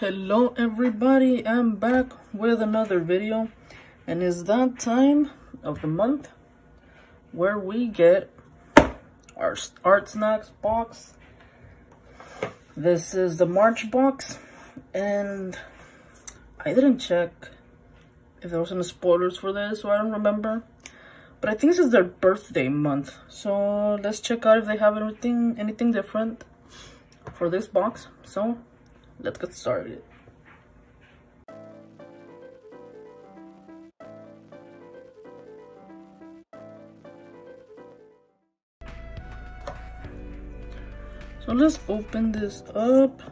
hello everybody. I'm back with another video and it's that time of the month where we get our ArtSnacks box. This is the march box and i didn't check if there was any spoilers for this so i don't remember but i think this is their birthday month so let's check out if they have anything anything different for this box. So let's get started. So let's open this up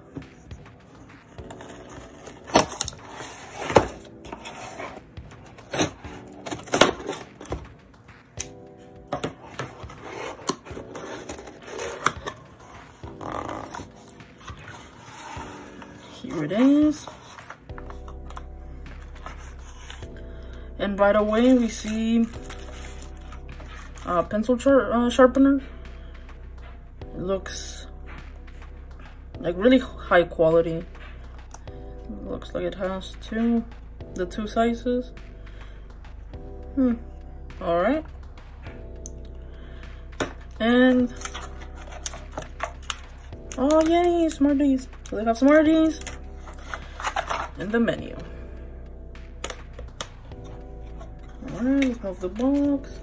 right away we see a pencil char uh, sharpener. It looks like really high quality. It looks like it has two, the two sizes. Hmm, all right. And, oh yay, Smarties. So they have Smarties in the menu. Alright, have the box.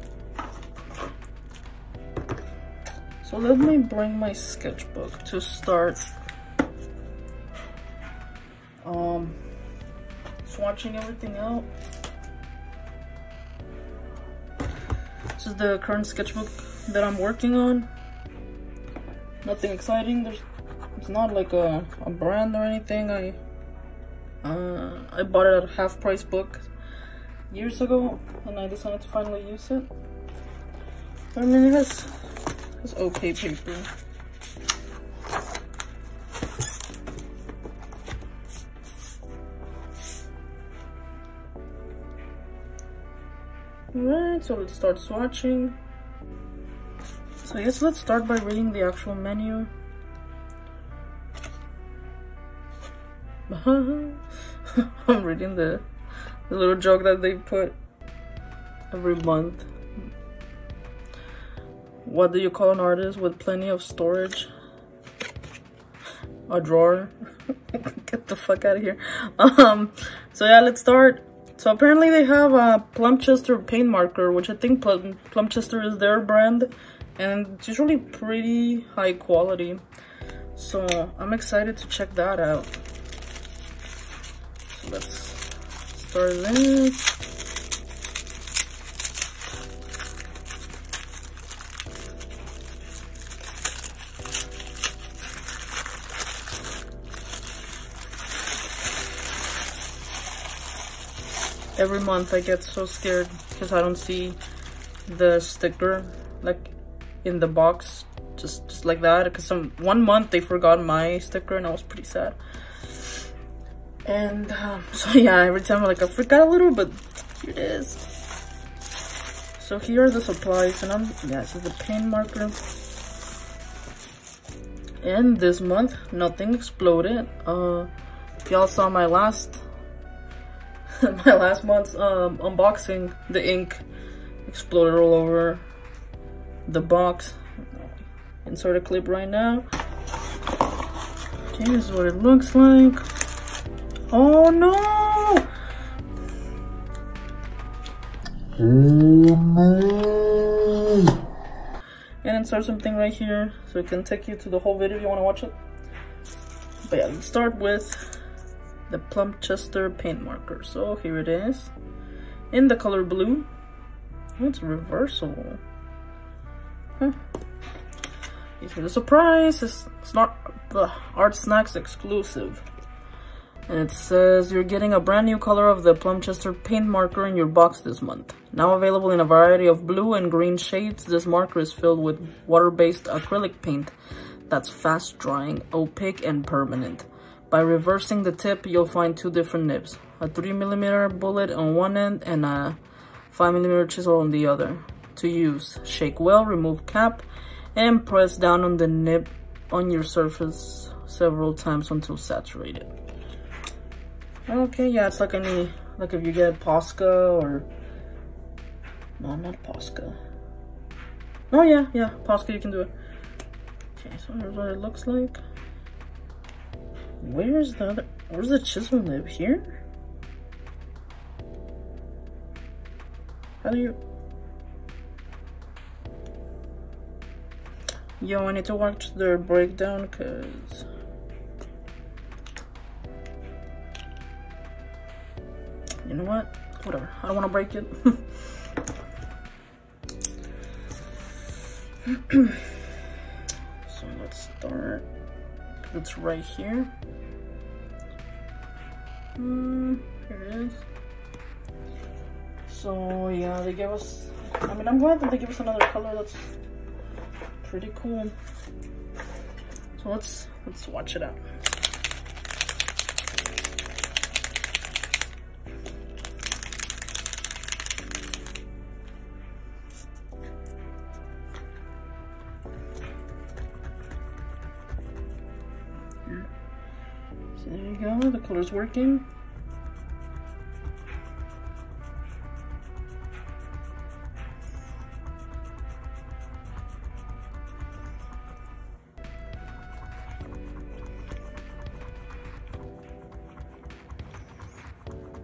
So let me bring my sketchbook to start um swatching everything out. This is the current sketchbook that I'm working on. Nothing exciting. There's it's not like a, a brand or anything. I uh, I bought it at half price book years ago and I decided to finally use it. I mean, it has, it's okay paper. Alright, so let's start swatching. So guess let's start by reading the actual menu. I'm reading the, the little joke that they put every month. What do you call an artist with plenty of storage? A drawer? Get the fuck out of here. Um, so yeah, let's start. So apparently they have a Plumchester paint marker, which I think Plum Plumchester is their brand. And it's usually pretty high quality. So I'm excited to check that out let's Every month I get so scared because I don't see the sticker like in the box just just like that. Because some one month they forgot my sticker and I was pretty sad and um, so yeah, every time I like I freak out a little, but here it is. So here are the supplies, and I'm yeah, this is the paint marker. And this month, nothing exploded. Uh, if y'all saw my last my last month's um, unboxing, the ink exploded all over the box. Insert a clip right now. Okay, this is what it looks like. Oh no! Oh no! And insert something right here so it can take you to the whole video if you want to watch it. But yeah, let's start with the Plumchester paint marker. So here it is in the color blue. Oh, it's reversible. Huh. Here's the surprise. It's, it's not the ArtSnacks exclusive. It says you're getting a brand new color of the Plumchester paint marker in your box this month. Now available in a variety of blue and green shades, this marker is filled with water-based acrylic paint that's fast drying, opaque, and permanent. By reversing the tip, you'll find two different nibs, a 3mm bullet on one end and a 5mm chisel on the other. To use, shake well, remove cap, and press down on the nib on your surface several times until saturated. Okay, yeah, it's like any, like if you get Posca or, no, not Posca. Oh yeah, yeah, Posca, you can do it. Okay, so here's what it looks like. Where's the other, where's the chisel nib? Here? How do you, Yo, I need to watch their breakdown because you know what? Whatever. I don't want to break it. so let's start. It's right here. Mm, here it is. So yeah, they gave us. I mean, I'm glad that they give us another color that's pretty cool. So let's let's watch it out. The color's working.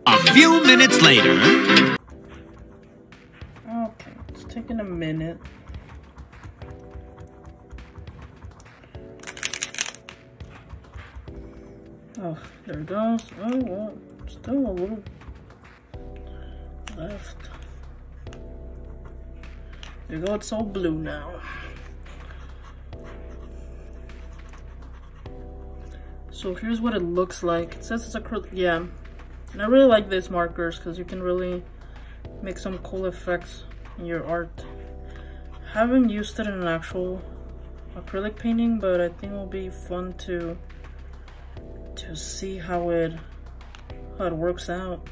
A few minutes later. Still a little left. There you go, it's all blue now. So here's what it looks like. It says it's acrylic, yeah. And I really like these markers because you can really make some cool effects in your art. Haven't used it in an actual acrylic painting, but I think it will be fun to to see how it it works out.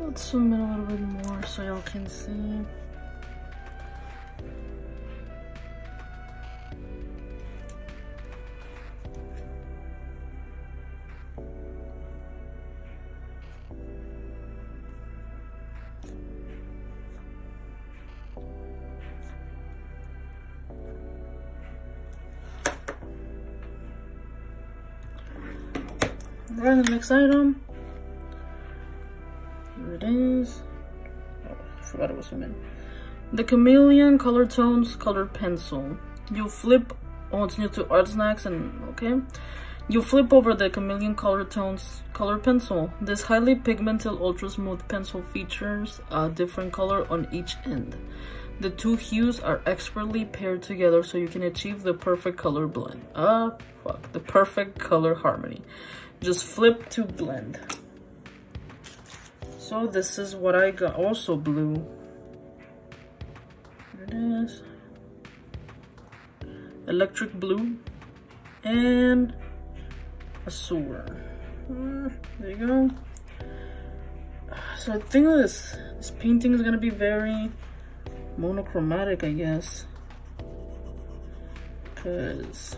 Let's zoom in a little bit more so y'all can see. Right, the next item. Here it is. Oh, I forgot it was zoom. The Chameleon Color Tones Color Pencil. You flip, oh it's new to ArtSnacks and, okay. You flip over the Chameleon Color Tones Color Pencil. This highly pigmented ultra smooth pencil features a different color on each end. The two hues are expertly paired together so you can achieve the perfect color blend. Ah, fuck, the perfect color harmony. Just flip to blend. So this is what I got, also blue. Here it is. Electric blue and a sewer. Uh, there you go. So I think this, this painting is gonna be very monochromatic, I guess. Cause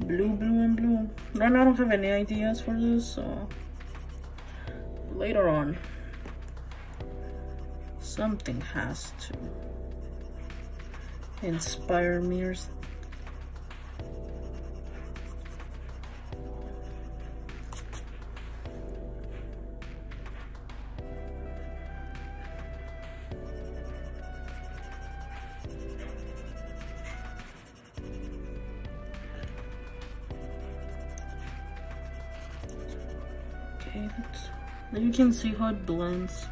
blue, blue, and blue. Now I don't have any ideas for this, so later on something has to inspire me can see how it blends.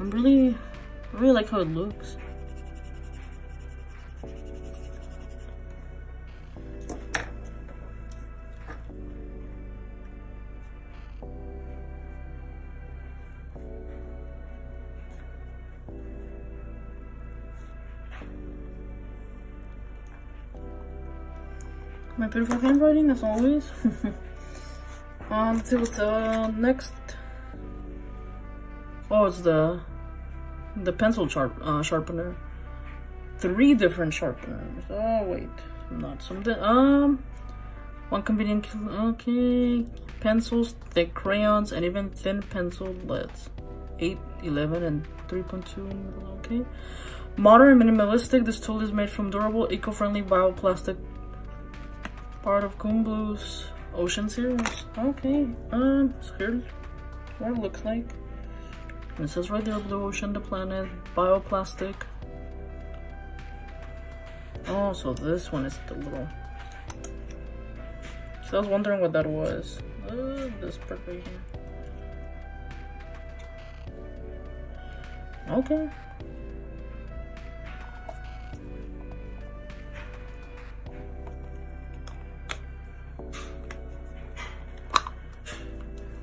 I'm really, I really like how it looks. My beautiful handwriting, as always. um, see what's uh, next. Oh, it's the the pencil sharp uh, sharpener. Three different sharpeners. Oh wait, not something. Um, one convenient. Okay, pencils, thick crayons, and even thin pencil leads. 8, 11, and 3.2. Okay. Modern and minimalistic. This tool is made from durable, eco-friendly bioplastic. Part of Coolblue's Ocean series. Okay. Um, so here's what it looks like. It says right there, Blue Ocean, the planet, bioplastic. Oh, so this one is the little. So I was wondering what that was. Uh, this part here. Okay.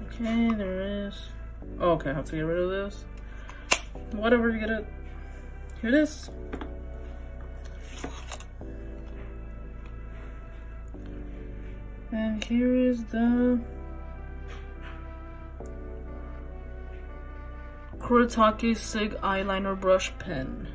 Okay, there is. Okay, I have to get rid of this. Whatever, you get it. Here it is. And here is the Kuretake ZIG Eyeliner Brush Pen.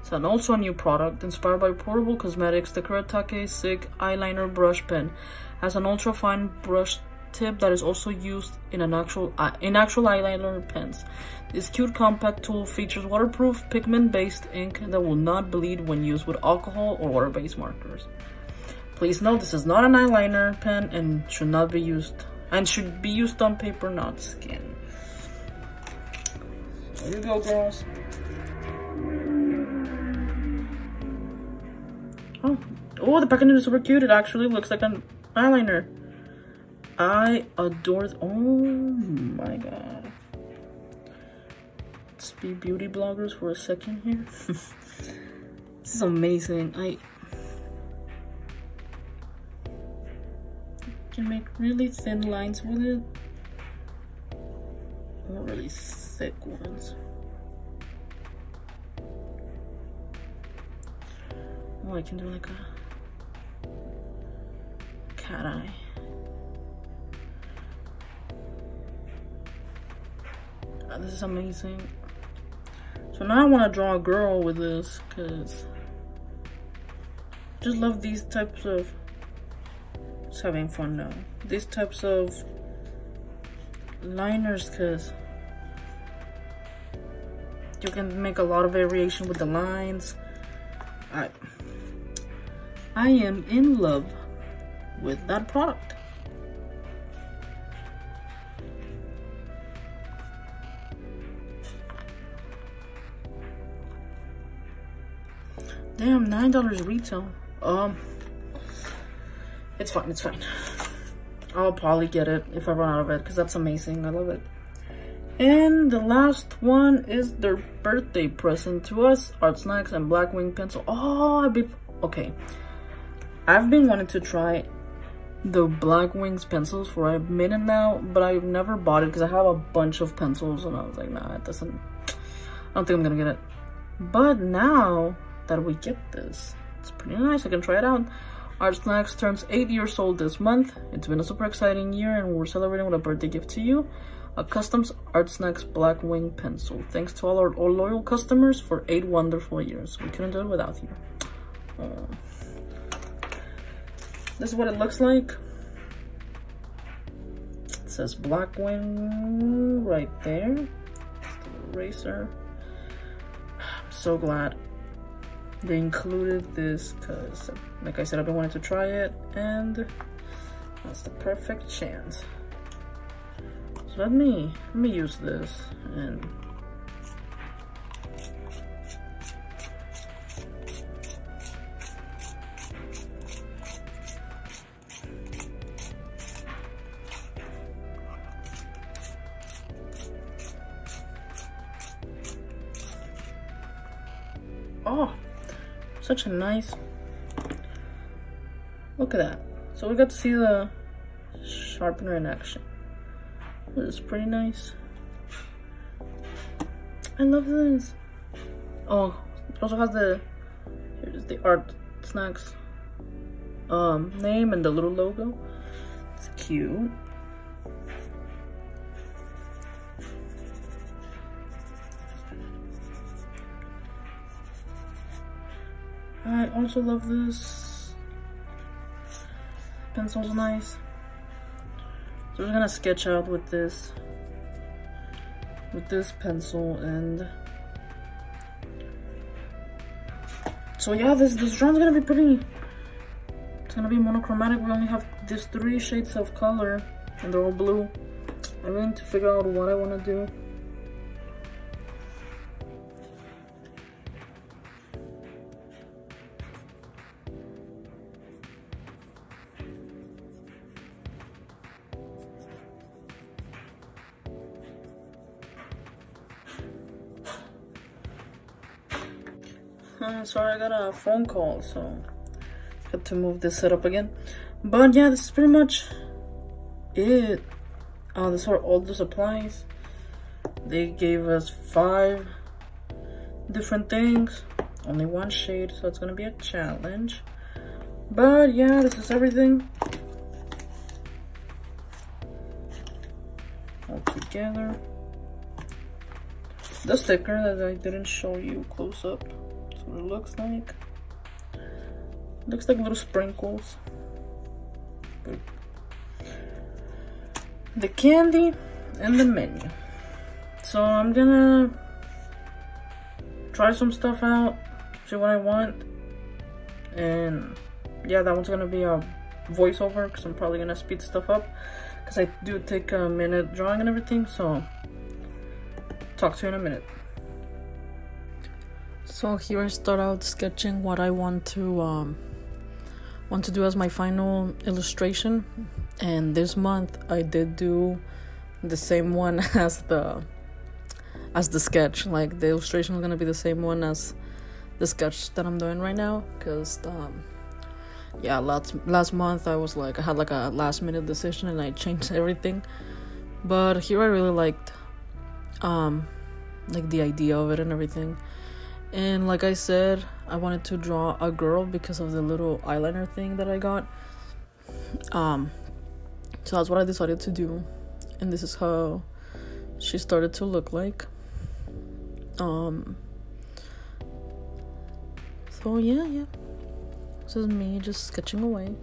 It's an also a new product inspired by portable cosmetics. The Kuretake ZIG Eyeliner Brush Pen has an ultra fine brush tip that is also used in an actual uh, in actual eyeliner pens. This cute compact tool features waterproof pigment-based ink that will not bleed when used with alcohol or water-based markers. Please note this is not an eyeliner pen and should not be used and should be used on paper, not skin. There you go, girls. Oh, oh, the packaging is super cute. It actually looks like an eyeliner. I adore. Oh my god. Let's be beauty bloggers for a second here. this is amazing. I can make really thin lines with it. Not really thick ones. Oh, I can do like a cat eye. This is amazing. So now I want to draw a girl with this because just love these types of just having fun now. These types of liners because you can make a lot of variation with the lines. I, I am in love with that product. Damn, nine dollars retail. Um, it's fine. It's fine. I'll probably get it if I run out of it because that's amazing. I love it. And the last one is their birthday present to us, ArtSnacks and Blackwing Pencil. Oh, I've okay. I've been wanting to try the Blackwings pencils for a minute now, but I've never bought it because I have a bunch of pencils and I was like, nah, it doesn't, I don't think I'm gonna get it. But now that we get this, it's pretty nice, I can try it out. ArtSnacks turns 8 years old this month. It's been a super exciting year and we're celebrating with a birthday gift to you. A Customs ArtSnacks Black Wing Pencil. Thanks to all our all loyal customers for 8 wonderful years. We couldn't do it without you. This is what it looks like. It says Blackwing right there. eraser. I'm so glad they included this because like I said I've been wanting to try it and that's the perfect chance. So let me let me use this and nice look at that. So we got to see the sharpener in action. This is pretty nice. I love this. Oh it also has the here's the art snacks. Um, name and the little logo. It's cute. Also love this. Pencil's nice. So we're gonna sketch out with this with this pencil and so yeah this this drawing's gonna be pretty it's gonna be monochromatic we only have these three shades of color and they're all blue i'm going to figure out what i want to do sorry, I got a phone call, so had to move this setup again. But yeah, this is pretty much it. Uh, these are all the supplies. They gave us five different things, only one shade, so it's gonna be a challenge. But yeah, this is everything. All together. The sticker that I didn't show you close up what it looks like. Looks like little sprinkles. The candy and the menu. So I'm gonna try some stuff out, see what I want. And yeah, that one's gonna be a voiceover because I'm probably gonna speed stuff up because I do take a minute drawing and everything. So talk to you in a minute. So here I start out sketching what I want to um, want to do as my final illustration, and this month I did do the same one as the as the sketch. Like the illustration is gonna be the same one as the sketch that I'm doing right now, because um, yeah, last last month I was like I had like a last minute decision and I changed everything, but here I really liked um like the idea of it and everything and like I said, I wanted to draw a girl because of the little eyeliner thing that I got. Um, so that's what I decided to do. And this is how she started to look like. Um, so yeah, yeah. This is me just sketching away.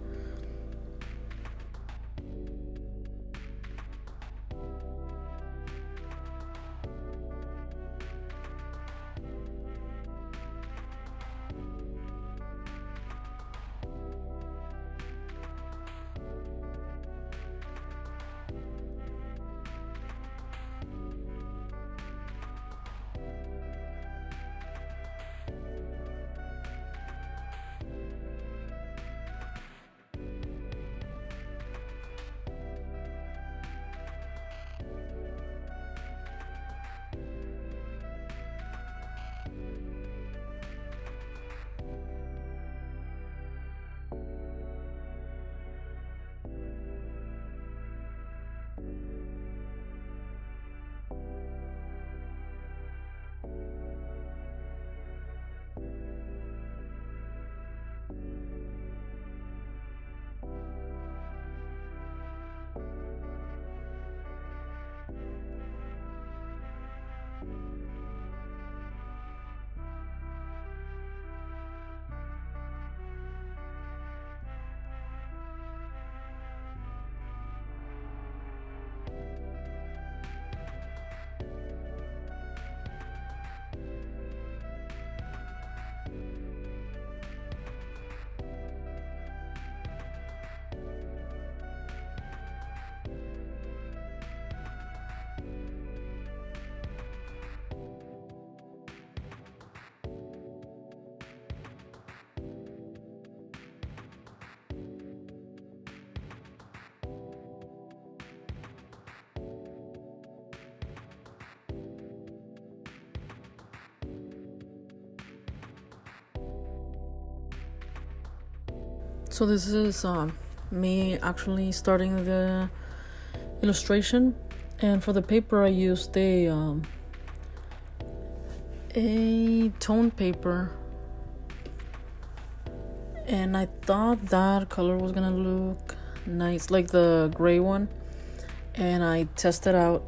So this is um, me actually starting the illustration, and for the paper I used a um, a tone paper, and I thought that color was gonna look nice, like the gray one. And I tested out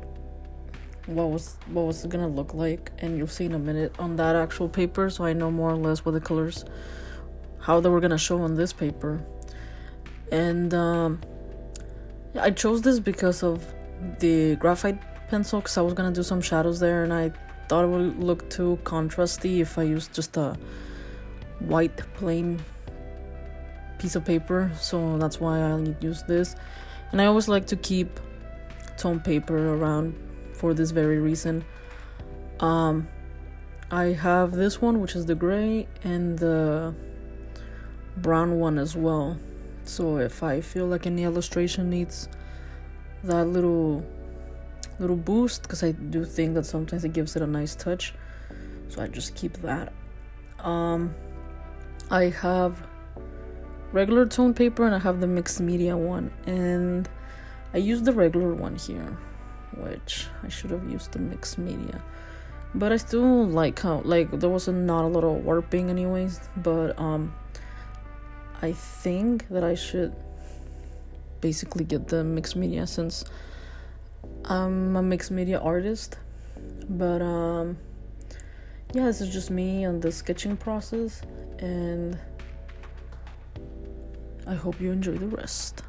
what was what was it gonna look like, and you'll see in a minute on that actual paper, so I know more or less what the colors, how they were gonna show on this paper. And um, I chose this because of the graphite pencil, because I was gonna do some shadows there, and I thought it would look too contrasty if I used just a white plain piece of paper. So that's why I use this. And I always like to keep tone paper around for this very reason. Um I have this one which is the gray and the brown one as well. So if I feel like any illustration needs that little little boost because I do think that sometimes it gives it a nice touch. So I just keep that. Um I have regular tone paper and I have the mixed media one. And I use the regular one here which I should have used the mixed media. But I still like how like there was not a lot of warping anyways. But um I think that I should basically get the mixed media since I'm a mixed media artist but um yeah this is just me on the sketching process and I hope you enjoy the rest.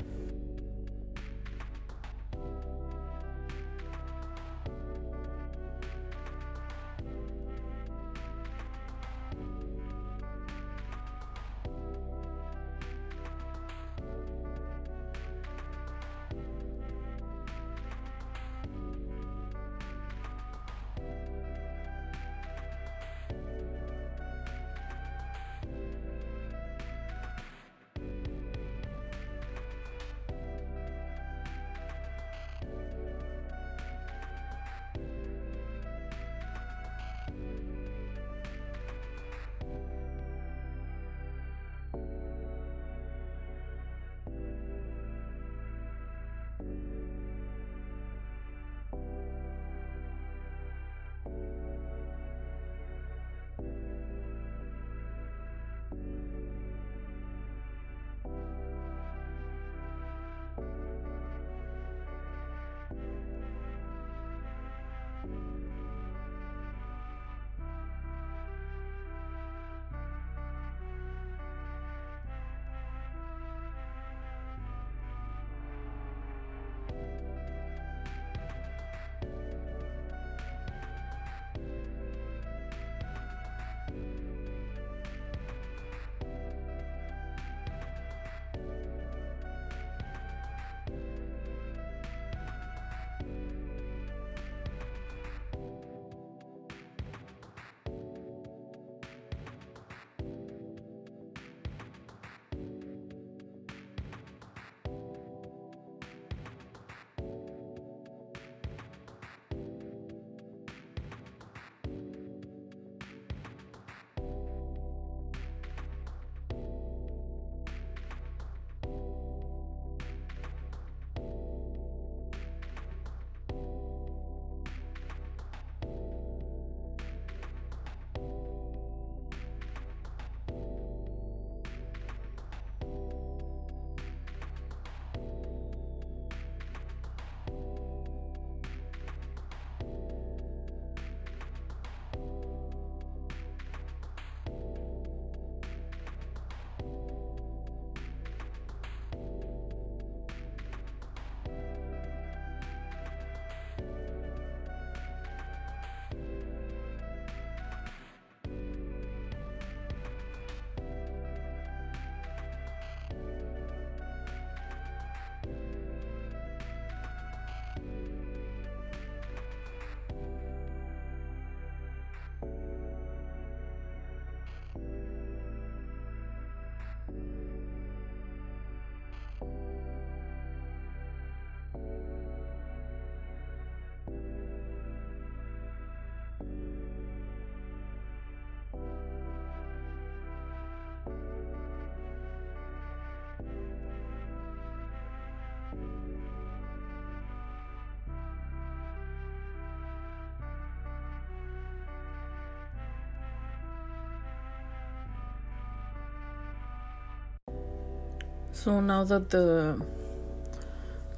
So now that the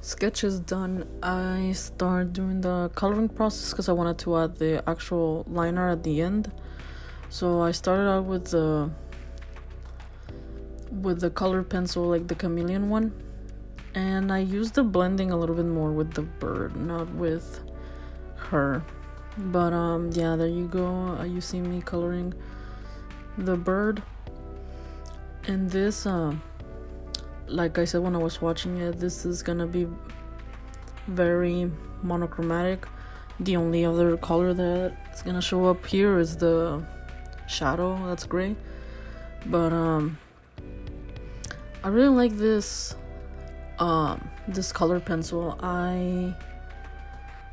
sketch is done, I start doing the coloring process because I wanted to add the actual liner at the end. So I started out with the with the color pencil like the chameleon one and I used the blending a little bit more with the bird, not with her. But um yeah, there you go. Uh, you see me coloring the bird. And this uh, like I said when I was watching it, this is gonna be very monochromatic. The only other color that's gonna show up here is the shadow that's gray. But um I really like this um this color pencil. I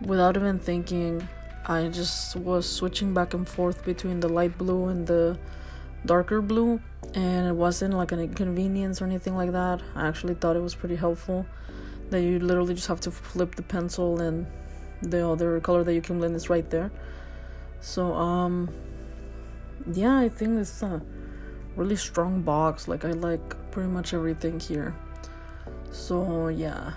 without even thinking I just was switching back and forth between the light blue and the darker blue and it wasn't like an inconvenience or anything like that. I actually thought it was pretty helpful that you literally just have to flip the pencil and the other color that you can blend is right there. So um yeah, I think it's a really strong box. Like I like pretty much everything here. So yeah.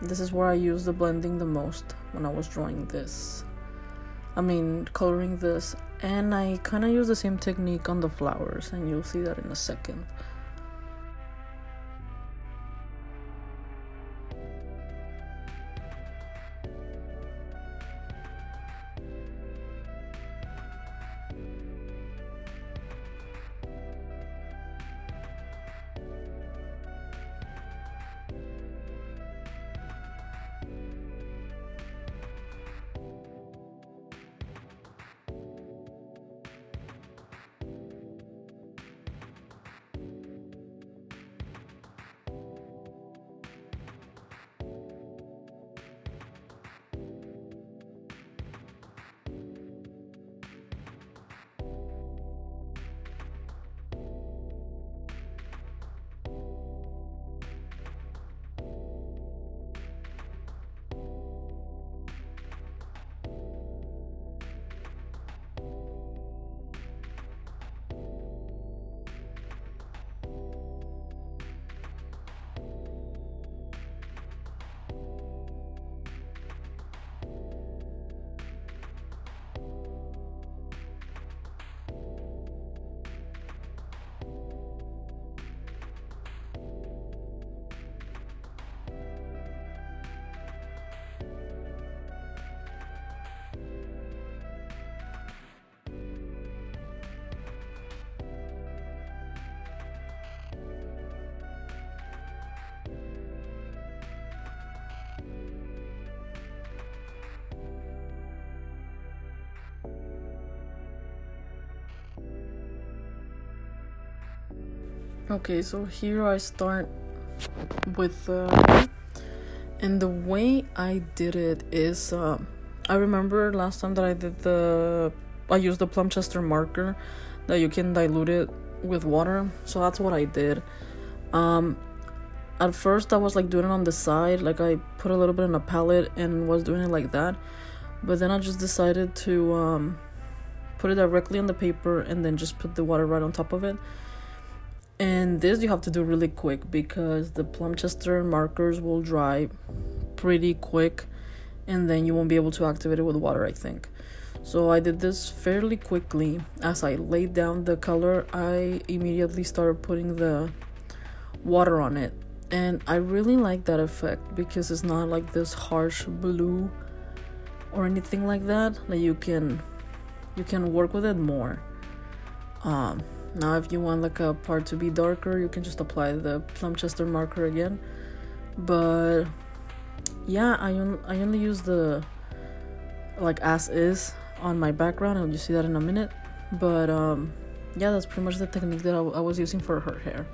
This is where I use the blending the most when I was drawing this. I mean, coloring this, and I kind of use the same technique on the flowers, and you'll see that in a second. Okay, so here I start with uh, and the way I did it is uh, I remember last time that I did the I used the Plumchester marker that you can dilute it with water. So that's what I did. Um at first I was like doing it on the side, like I put a little bit in a palette and was doing it like that. But then I just decided to um put it directly on the paper and then just put the water right on top of it and this you have to do really quick because the Plumchester markers will dry pretty quick and then you won't be able to activate it with water I think. So I did this fairly quickly. As I laid down the color I immediately started putting the water on it. And I really like that effect because it's not like this harsh blue or anything like that that you can you can work with it more. Um now if you want like a part to be darker you can just apply the Plumchester marker again. But yeah I, on- I only use the like as is on my background and you see that in a minute. But um yeah that's pretty much the technique that I was using for her hair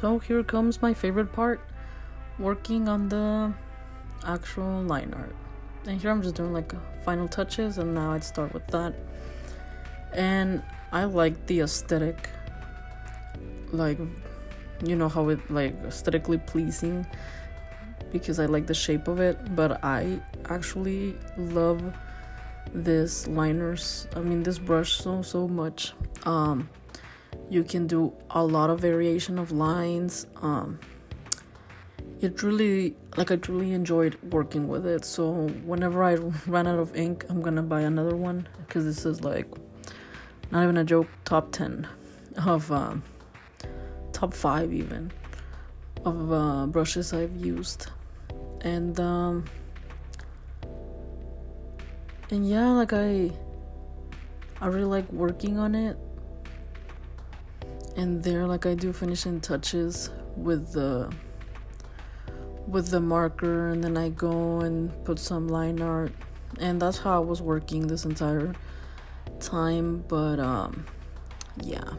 So here comes my favorite part working on the actual line art. And here I'm just doing like final touches, and now I'd start with that. And I like the aesthetic, like, you know, how it like aesthetically pleasing because I like the shape of it, but I actually love this liners i mean this brush so so much um you can do a lot of variation of lines. Um it really like i truly enjoyed working with it. So whenever i run out of ink i'm gonna buy another one because this is like not even a joke top 10 of um top 5 even of uh, brushes i've used. And um and yeah like i i really like working on it and there like i do finishing touches with the with the marker and then i go and put some line art. And that's how i was working this entire time but um yeah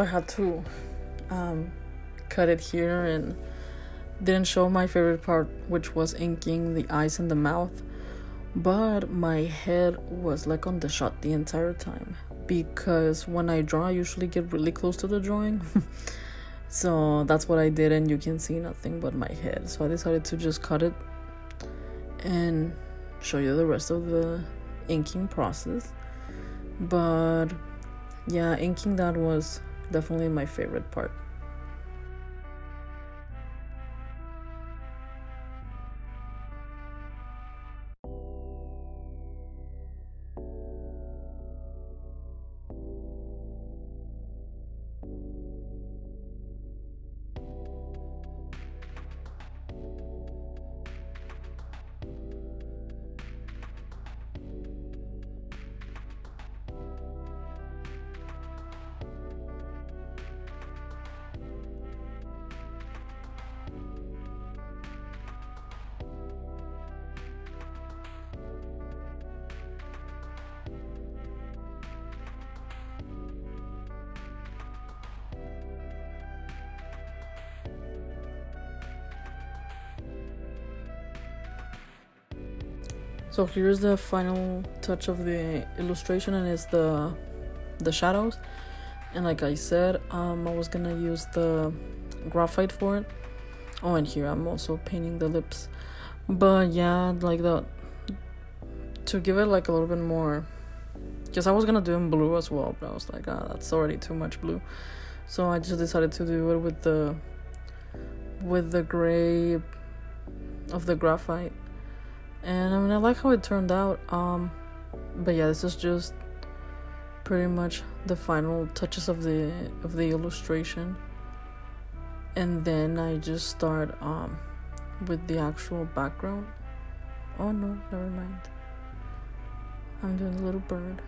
I had to um, cut it here and didn't show my favorite part, which was inking the eyes and the mouth. But my head was like on the shot the entire time because when I draw, I usually get really close to the drawing. so that's what I did, and you can see nothing but my head. So I decided to just cut it and show you the rest of the inking process. But yeah, inking that was definitely my favorite part. So here's the final touch of the illustration and it's the the shadows. And like I said, um, I was gonna use the graphite for it. Oh, and here I'm also painting the lips. But yeah, like the to give it like a little bit more because I was gonna do in blue as well, but I was like, ah, that's already too much blue. So I just decided to do it with the with the gray of the graphite and I mean I like how it turned out. Um, but yeah, this is just pretty much the final touches of the of the illustration, and then I just start um with the actual background. Oh no, never mind. I'm doing a little bird.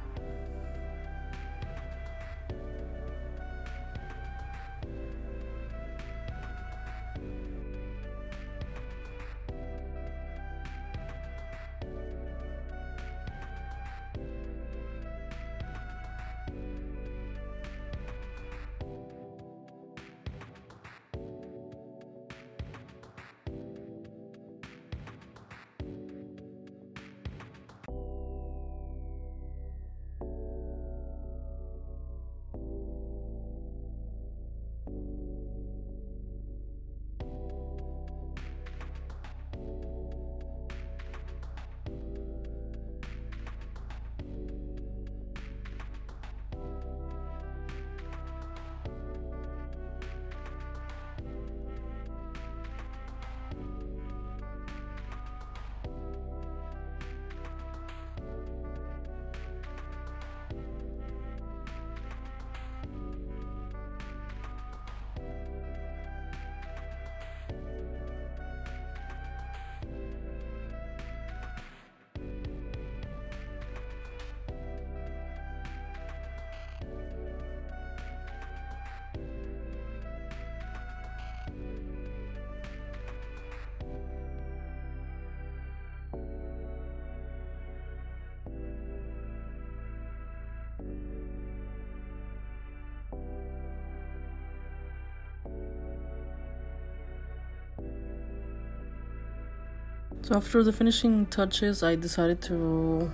So after the finishing touches, I decided to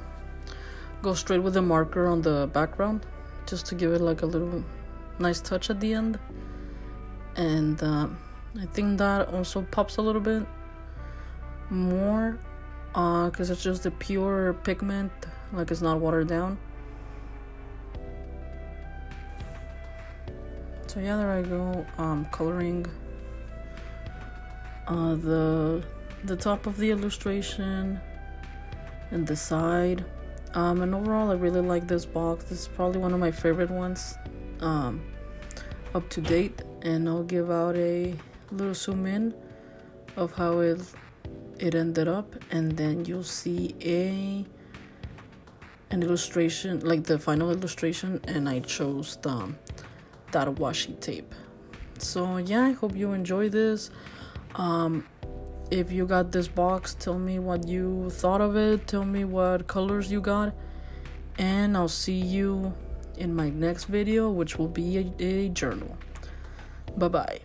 go straight with the marker on the background just to give it like a little nice touch at the end. And uh, I think that also pops a little bit more because uh, it's just the pure pigment, like it's not watered down. So yeah, there I go, um, coloring uh, the the top of the illustration and the side. Um, and overall, I really like this box. This is probably one of my favorite ones um, up to date. And I'll give out a little zoom in of how it it ended up, and then you'll see a an illustration like the final illustration, and I chose the that washi tape. So yeah, I hope you enjoy this. Um, if you got this box, tell me what you thought of it. Tell me what colors you got. And I'll see you in my next video, which will be a, a journal. Bye bye.